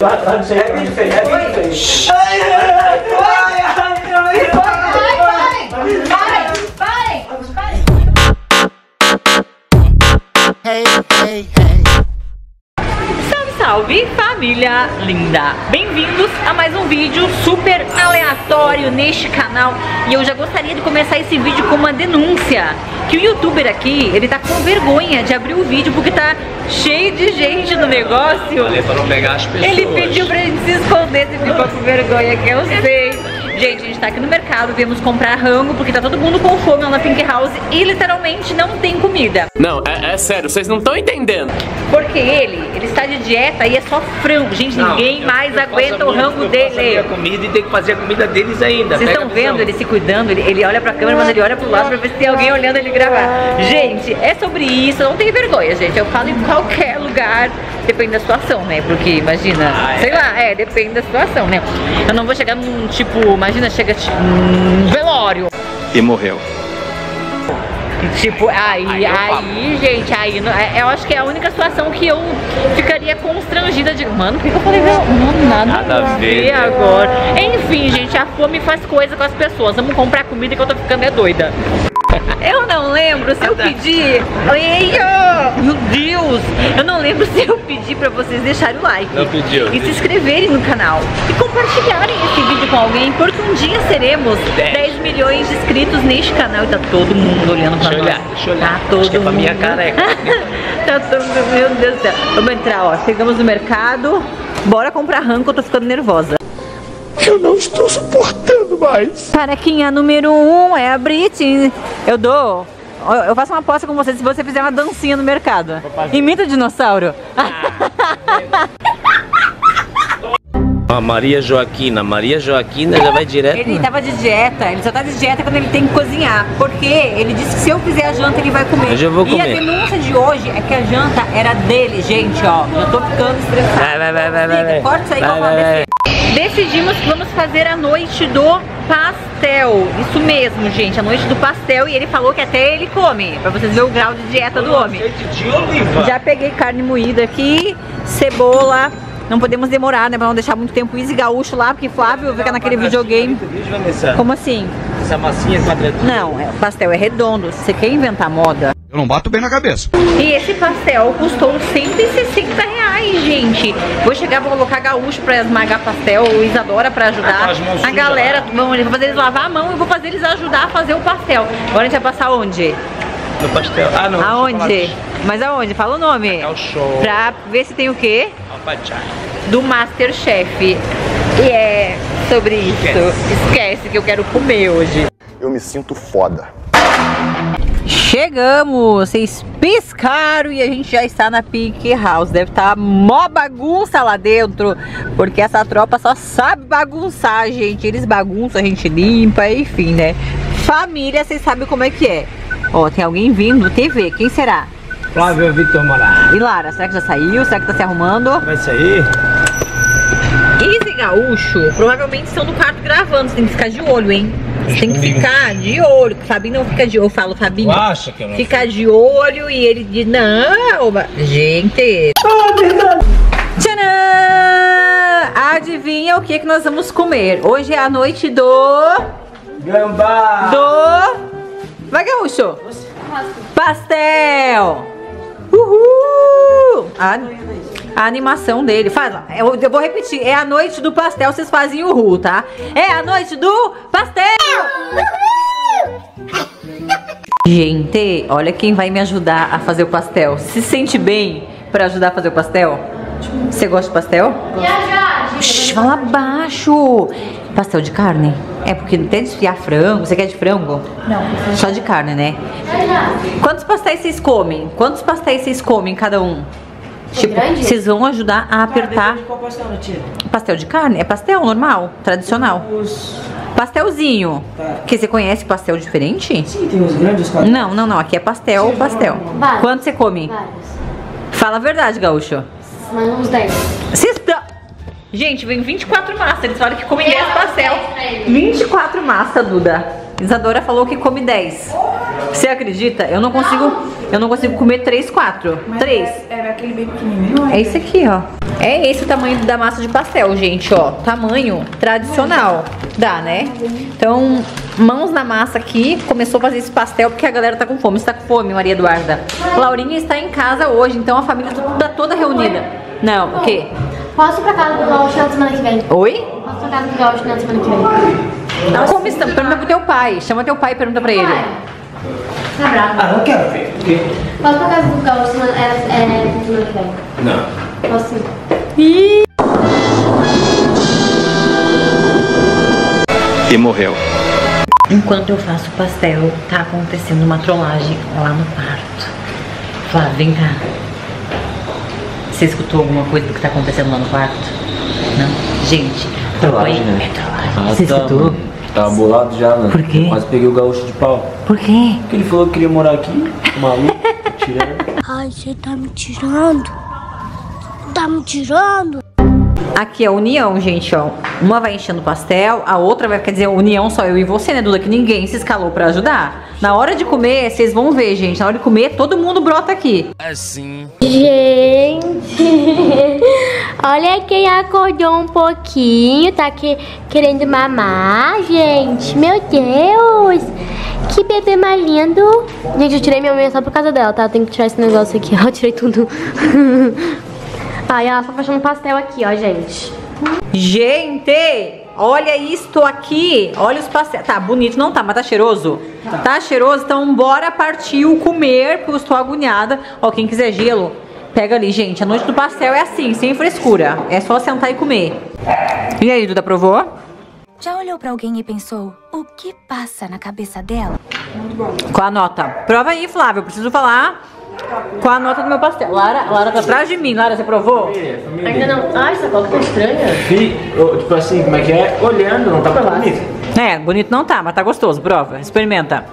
É vídeo feio, é vídeo feio. Parem, parem, parem. Hey, hey, hey. Salve, família linda! Bem-vindos a mais um vídeo super aleatório neste canal e eu já gostaria de começar esse vídeo com uma denúncia que o youtuber aqui, ele tá com vergonha de abrir o vídeo porque tá cheio de gente no negócio Falei pra não pegar as pessoas. ele pediu pra gente se esconder se ficou com vergonha, que eu sei. Gente, a gente tá aqui no mercado, viemos comprar rango, porque tá todo mundo com fome lá na Pink House e literalmente não tem comida. Não, é, é sério, vocês não estão entendendo. Porque ele, ele está de dieta e é só frango. Gente, Não, ninguém eu- mais eu aguenta o rango eu faço a dele. comida e tem que fazer a comida deles ainda. Vocês estão vendo ele se cuidando? Ele, ele olha pra câmera, mas ele olha pro lado pra ver se tem alguém olhando ele gravar. Gente, é sobre isso. Não tem vergonha, gente. Eu falo em qualquer lugar. Depende da situação, né? Porque imagina, Ah, é? sei lá, é, depende da situação, né? Eu não vou chegar num tipo, imagina, chega tipo, num velório. E morreu. Tipo, aí, Aí aí, gente, aí, não- é- eu acho que é a única situação que eu ficaria constrangida de. Mano, por que, que eu falei, mano, nada, Nada a ver, né? agora. Enfim, gente, a fome faz coisa com as pessoas. Vamos comprar comida que eu tô ficando é doida. Eu não lembro se eu pedi. Eia! Meu Deus! Eu não lembro se eu pedi pra vocês deixarem o like. Não pediu. E se inscreverem no canal. E compartilharem esse vídeo com alguém, porque um dia seremos 10, Dez. milhões de inscritos neste canal e tá todo mundo olhando pra Deixa nós. olhar, deixa eu olhar. Tá todo Acho que é pra mundo. minha careca. tá todo mundo, meu Deus do céu. Vamos entrar, ó. Chegamos no mercado. Bora comprar ranco, eu tô ficando nervosa. Eu não estou suportando mais. Carequinha número um é a Brit. Eu dou. eu- Eu faço uma aposta com você se você fizer uma dancinha no mercado. Imita o dinossauro. A Maria Joaquina. Maria Joaquina já vai direto. Ele tava de dieta, ele só tá de dieta quando ele tem que cozinhar. Porque ele disse que se eu fizer a janta, ele vai comer. Eu já vou E a comer. denúncia de hoje é que a janta era dele, gente, ó. Já tô ficando estressada. Vai, vai, vai, vai, vai, vai. Corta isso aí Vai, vai, vai. Decidimos que vamos fazer a noite do pastel. Isso mesmo, gente, a noite do pastel. E ele falou que até ele come, pra vocês verem o grau de dieta do homem. Azeite de oliva. Já peguei carne moída aqui, cebola. Não podemos demorar, né? Pra não deixar muito tempo o Easy Gaúcho lá, porque Flávio fica naquele videogame. Vídeo. Como assim? Essa massinha quadradinha. Não, é- o pastel é redondo. Você quer inventar moda? Eu não bato bem na cabeça. E esse pastel custou 160 reais, gente. Vou chegar, vou colocar gaúcho pra esmagar pastel, o Isadora pra ajudar. Com as mãos A galera, vão, vou fazer eles lavar a mão e vou fazer eles ajudar a fazer o pastel. Agora a gente vai passar onde? No pastel. Ah, não. Aonde? chocolate. Mas aonde? Fala o nome. É o show. Pra ver se tem o quê? Alpachai. do Masterchef. E é sobre isso. Esquece que eu quero comer hoje. Eu me sinto foda. Chegamos! Vocês piscaram e a gente já está na Pink House. Deve estar mó bagunça lá dentro, porque essa tropa só sabe bagunçar, gente. Eles bagunçam, a gente limpa, enfim, né? Família, vocês sabem como é que é. Ó, tem alguém vindo, TV, quem será? Flávio Vitor Morar. E Lara, será que já saiu? Será que tá se arrumando? Vai sair? Easy Gaúcho provavelmente estão no quarto gravando. Você tem que ficar de olho, hein? Você tem que ficar de olho. O Fabinho não fica de olho. Eu falo, Fabinho. Acha que eu não Fica de olho e ele diz, não, gente. Tcharam! Adivinha o que, que nós vamos comer? Hoje é a noite do. Gambá. Do. Vai, Gaúcho! Pastel! Uhul! A, a animação dele. Faz lá. Eu, eu vou repetir. É a noite do pastel, vocês fazem o ru, tá? É a noite do pastel! Gente, olha quem vai me ajudar a fazer o pastel. Se sente bem pra ajudar a fazer o pastel? Você gosta de pastel? Já. Shhh, fala baixo. Pastel de carne? É porque não tem desfiar frango. Você quer de frango? Não. Só de carne, né? Quantos pastéis vocês comem? Quantos pastéis vocês comem cada um? Tipo, grande? vocês vão ajudar a apertar. Qual pastel, tia? Pastel de carne? É pastel normal, tradicional. Pastelzinho. Que você conhece pastel diferente? Sim, tem os grandes Não, não, não. Aqui é pastel, pastel. Vários. Quanto você come? Vários. Fala a verdade, gaúcho. Mas uns 10. Vocês estão... Gente, vem 24 massas. Eles falam que comem Eu, 10 pastel. dez pra eles. 24 massas, Duda. Isadora falou que come 10. Você acredita? Eu não consigo, eu não consigo comer 3, 4. 3. Era aquele bem pequenininho. É esse aqui, ó. É esse o tamanho da massa de pastel, gente, ó. Tamanho tradicional. Dá, né? Então, mãos na massa aqui. Começou a fazer esse pastel porque a galera tá com fome. Você tá com fome, Maria Eduarda? Laurinha está em casa hoje, então a família tá toda reunida. Não, o quê? Posso ir pra casa do Gaúcho na semana que vem? Oi? Posso ir pra casa do Gaúcho na semana que vem? Como está? Pergunta pro teu pai. Chama teu pai e pergunta pra ele. Tá bravo. Ah, não quero ver. Posso ir pra casa do Gaúcho semana, é, é, semana que vem? Não. Posso sim. E morreu. Enquanto eu faço o pastel, tá acontecendo uma trollagem lá no quarto. Flávio, vem cá. Você escutou alguma coisa do que tá acontecendo lá no quarto? Não? Gente, Trollagem, foi- né? É trollagem. Ah, Você tá, escutou? mano. Tava bolado já, mano. Por quê? Quase peguei o gaúcho de pau. Por quê? Porque ele falou que queria morar aqui, maluco, tá tirando. Ai, você tá me tirando? Tá me tirando? Aqui é a união, gente, ó. Uma vai enchendo o pastel, a outra vai, quer dizer, união só eu e você, né, Duda? Que ninguém se escalou pra ajudar. Na hora de comer, vocês vão ver, gente. Na hora de comer, todo mundo brota aqui. Gente, olha quem acordou um pouquinho, tá que, querendo mamar, gente. Meu Deus, que bebê mais lindo. Gente, eu tirei minha unha só por causa dela, tá? Eu tenho que tirar esse negócio aqui, ó. Eu tirei tudo. Ai, ela só fechando um pastel aqui, ó, gente. Gente, olha isto aqui. Olha os pastéis. Tá, bonito não tá, mas tá cheiroso? Tá, cheiroso? Então bora partir o comer, porque eu estou agoniada. Ó, quem quiser gelo, pega ali, gente. A noite do pastel é assim, sem frescura. É só sentar e comer. E aí, Duda, provou? Já olhou pra alguém e pensou o que passa na cabeça dela? Qual a nota? Prova aí, Flávio. Eu preciso falar qual a nota do meu pastel. Lara, Lara tá atrás de mim. Lara, você provou? Ainda não. Ai, essa coca tá estranha. tipo assim, como é que é? Olhando, não tá bonito. É, bonito não tá, mas tá gostoso. Prova. Experimenta.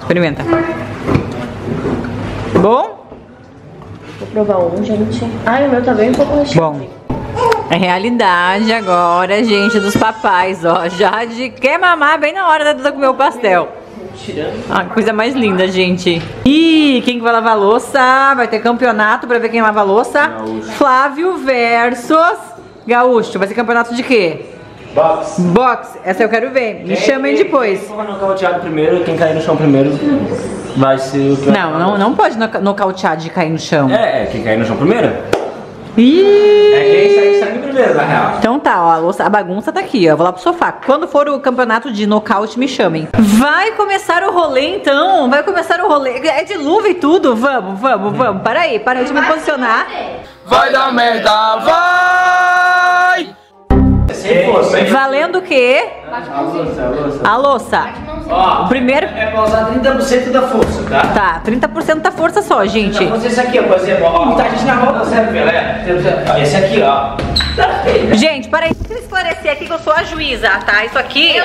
Experimenta. Bom? Vou provar um, gente. Ai, o meu tá bem um pouco recheado. Bom. É realidade agora, gente, dos papais, ó. Já de quer mamar bem na hora da Duda comer o pastel. Ah, coisa mais linda, gente. Ih, quem que vai lavar a louça? Vai ter campeonato pra ver quem lava a louça. Flávio versus Gaúcho. Vai ser campeonato de quê? Box. Box. Essa eu quero ver. Me chamem depois. Quem for nocauteado primeiro, quem cair no chão primeiro, vai ser o que vai- Não, não, não pode noca- nocautear de cair no chão. É, é, quem cair no chão primeiro. Ih! É quem sai sangue primeiro, na real. Então tá, ó, a, louça- a bagunça tá aqui, ó. Eu vou lá pro sofá. Quando for o campeonato de nocaute, me chamem. Vai começar o rolê, então. Vai começar o rolê. É de luva e tudo. Vamos, vamos, vamos. Para aí, para aí de me posicionar. Vai dar merda, vai! Valendo o quê? A louça. O primeiro. É pra usar 30% da força, tá? Tá, 30% da força só, gente. Então, esse aqui, ó, por exemplo, ó, tá a gente na roda, sério, Pelé. Ó, Esse aqui, ó. Gente, para aí, deixa eu esclarecer aqui que eu sou a juíza, tá? Isso aqui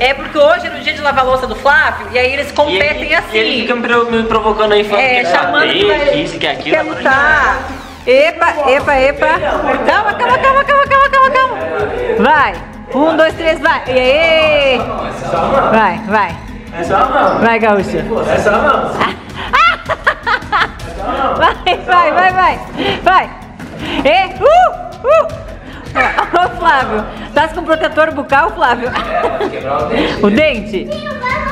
é porque hoje era o dia de lavar a louça do Flávio e aí eles competem assim. E ele fica me pro- me provocando aí, falando É, que chamando que vai... que isso, que aquilo. Quer lutar. Epa, epa, epa. Calma, calma, calma, calma, calma, calma, calma. Vai. Um, dois, três, vai. E aí? Vai, vai. É só a mão. Vai, gaúcho. É só a mão. Vai, vai, vai, vai. Vai. E, uh, uh. Ô, Flávio, tá com protetor bucal, Flávio? O dente?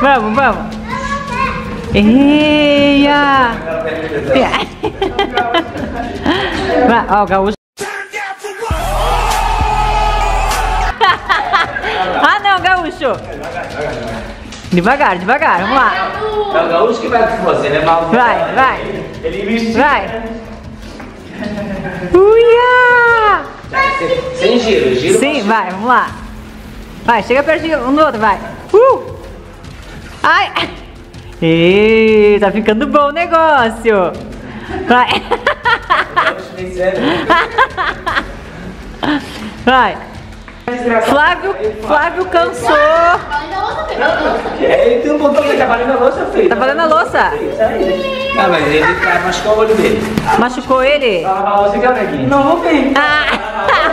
Vamos, vamos. Eia! Vai, ó, o gaúcho. Ah, não, gaúcho. Devagar, devagar, vamos lá. É o gaúcho que vai com você, né, Mauro? Vai, vai, Ele investiu. vai. Uia! Sem giro, giro. Sim, vai, vamos lá. Vai, chega pertinho um do outro, vai. Uh! Ai! Ê, tá ficando bom o negócio. Vai. Vai. Flávio, Flávio cansou. É, ele tem um botão que tá valendo a louça, filho. Tá valendo a louça? Ah, mas ele tá machucou o olho dele. Machucou ele? Tá a louça aqui. Não vou ver. Ah.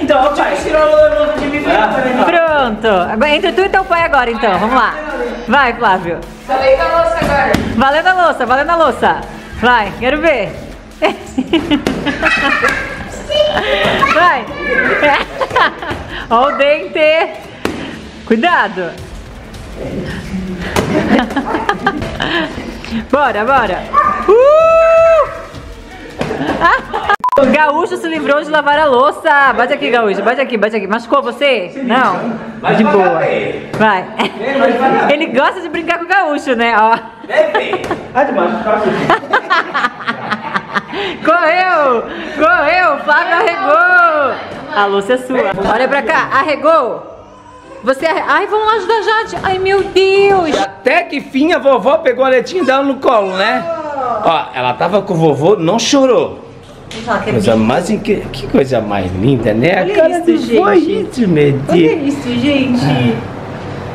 Então, ó, pai, tirou a luta de mim. pronto. Agora, entre tu e teu pai agora, então. Vamos lá. Vai, Flávio. Valendo a louça agora. Valendo a louça, valendo a louça. Vai, quero ver. Vai. Ó o dente. Cuidado. Bora, bora. Uh! O gaúcho se livrou de lavar a louça. Bate aqui, gaúcho. Bate aqui, bate aqui. Machucou você? Não? De boa. Vai. Ele gosta de brincar com o gaúcho, né? Ó. Ah, demais. Correu! Correu! Flávio arregou! A louça é sua. Olha pra cá, arregou? Você arre... Ai, vamos lá ajudar a Jade. Ai, meu Deus! Até que fim a vovó pegou a letinha dela no colo, né? Ó, ela tava com o vovô, não chorou. Coisa mais incrível. Que coisa mais linda, né? Olha a cara isso, vô, gente. isso, meu Deus. isso, gente.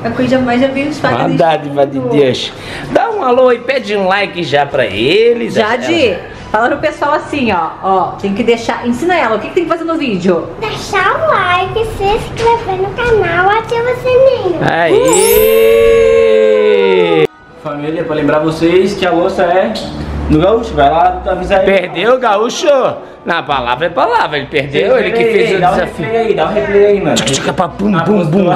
A coisa mais abençoada Uma dádiva de Deus. Dá um alô e pede um like já pra eles. Jade, fala pro pessoal assim, ó. Ó, tem que deixar. Ensina ela, o que, que tem que fazer no vídeo? Deixar o like, se inscrever no canal, ativa o sininho. Aê! Família, pra lembrar vocês que a louça é no gaúcho. Vai lá avisar ele. Perdeu o gaúcho? Na palavra é palavra, ele perdeu, ele que fez o dá um desafio. replay aí, dá um replay aí, mano. Tchica, pum, bum, bum.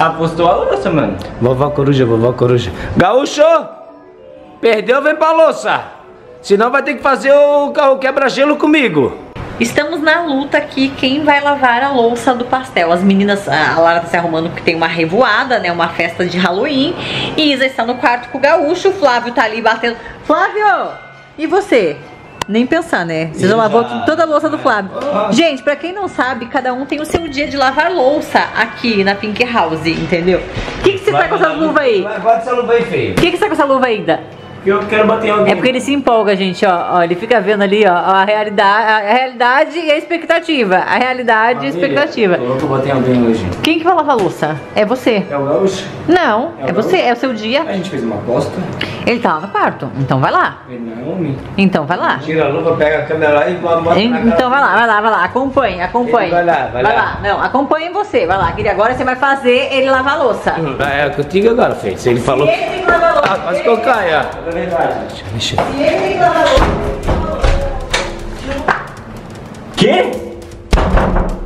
Apostou a louça, mano. Vovó coruja, vovó coruja. Gaúcho! Perdeu, vem pra louça. Senão vai ter que fazer o, o quebra-gelo comigo. Estamos na luta aqui, quem vai lavar a louça do pastel? As meninas, a Lara tá se arrumando porque tem uma revoada, né? Uma festa de Halloween. E Isa está no quarto com o gaúcho, o Flávio tá ali batendo. Flávio! E você? Nem pensar, né? Você já lavou toda a louça do Flávio. Gente, pra quem não sabe, cada um tem o seu dia de lavar louça aqui na Pink House, entendeu? O que, que você tá com essa luva aí? Bota essa luva aí, feio. O que, que você tá com essa luva ainda? Eu quero bater alguém. É porque ele se empolga, gente, ó, ó, Ele fica vendo ali, ó, a realidade, a realidade e a expectativa. A realidade e a expectativa. Tô louco pra bater alguém hoje. Quem que vai lavar a louça? É você. É o gaúcho? Não, É é você, é o seu dia. A gente fez uma aposta. Ele tá lá no quarto. Então vai lá. Ele não é homem. Então vai lá. Tira a luva, pega a câmera lá e bota? Então vai lá, vai lá, vai lá. Acompanhe, acompanhe. Vai lá, vai lá. Não, acompanhe você. Vai lá, que agora você vai fazer ele lavar a louça. É contigo agora, feio. Se ele falou. Ele tem que lavar a louça. Ah, quase que eu caio, ó. É verdade. Deixa E ele tem que lavar a louça. Quê?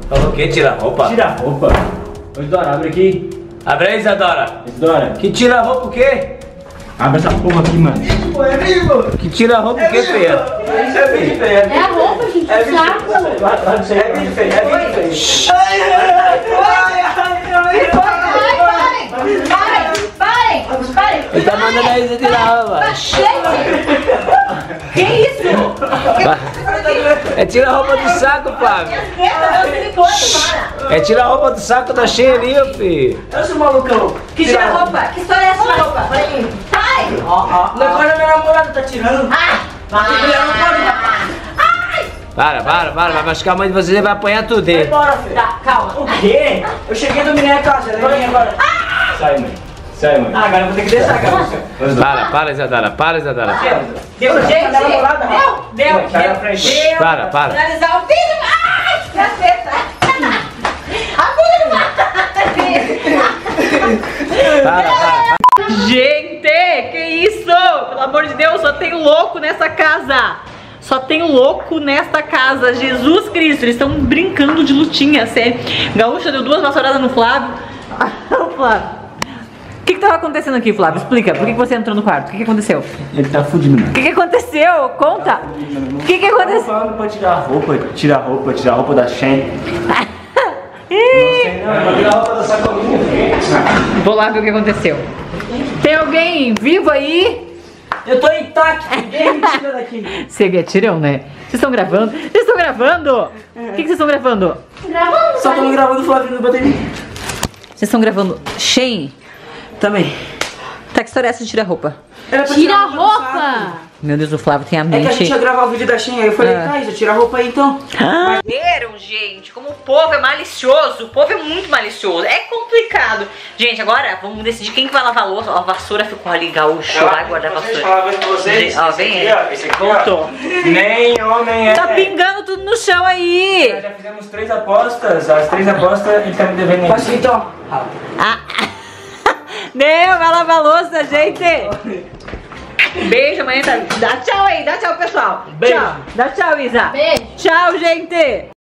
Falou o quê? Tira a roupa? Tira a roupa. Ô, Isidora, abre aqui. Abre aí, Isadora. Isidora, Que tira a roupa o quê? Abre essa porra aqui, mano. Que tira a roupa o quê, feia? É vídeo feio, é É a roupa, gente, É o vídeo saco. feio. É vídeo feio, é vídeo feio. Parem, parem. Ele tá mandando aí você tirar a roupa. Que isso? É tirar a roupa do saco, Flávio. É tirar a roupa do saco da cheia ali, ô filho. Eu sou malucão. Que tira a roupa? Que história é essa roupa? Olha aí. Ó, ó. Agora meu namorado tá tirando. Vai Para, para, para. Vai machucar a mãe de vocês e vai apanhar tudo, hein? embora, filho. Tá, calma. O quê? Eu cheguei e dominei a casa. Ela vem agora. Sai, mãe. Sai, mãe. Ah, agora eu vou ter que deixar, cara. Para, para, Isadora. Para, Isadora. Deu, gente! Namorada, Deu, deu, deu. Para, para. Finalizar o vídeo. Ai, caceta. Para, para. Gente, que isso? Pelo amor de Deus, só tem louco nessa casa. Só tem louco nesta casa. Jesus Cristo, eles estão brincando de lutinha, sério. Gaúcha deu duas vassouradas no Flávio. o Flávio. O que, que tava acontecendo aqui, Flávio? Explica. Por que, que você entrou no quarto? O que, que aconteceu? Ele tá fudido, mano. O que, que aconteceu? Conta. O que, que aconteceu? falando pra tirar a roupa, tirar a roupa, tirar a roupa da Shen. Vou lá ver o que aconteceu. Tem alguém vivo aí? Eu tô intacto, ninguém me tira daqui. Você é tirão, né? Vocês estão gravando? Vocês estão gravando? O que, que vocês estão gravando? Gravando? Só tô gravando o Flavinho no bateria. Vocês estão gravando Shane? Também. Tá, que história é essa de tirar roupa? Era pra Tira tirar a do roupa. Meu Deus, o Flávio tem a É que a mente... gente ia gravar o vídeo da Shen, aí eu falei, Ah. tá, Isa, tira a roupa aí então. Viram, gente? Como o povo é malicioso. O povo é muito malicioso. É complicado. Gente, agora vamos decidir quem que vai lavar a louça. Ó, a vassoura ficou ali, gaúcho. Vai guardar a Vocês vassoura. vocês, Gente, ó, esse vem aqui, aí. ó, esse aqui, ó, Voltou. Nem homem é. Tá pingando tudo no chão aí. Já fizemos três apostas, as três apostas ele tá me devendo Passa então. Ah. Não, vai lavar a louça, gente. Beijo, amanhã tá. Dá tchau aí, dá tchau, pessoal. Beijo. Tchau. Dá tchau, Isa. Beijo. Tchau, gente.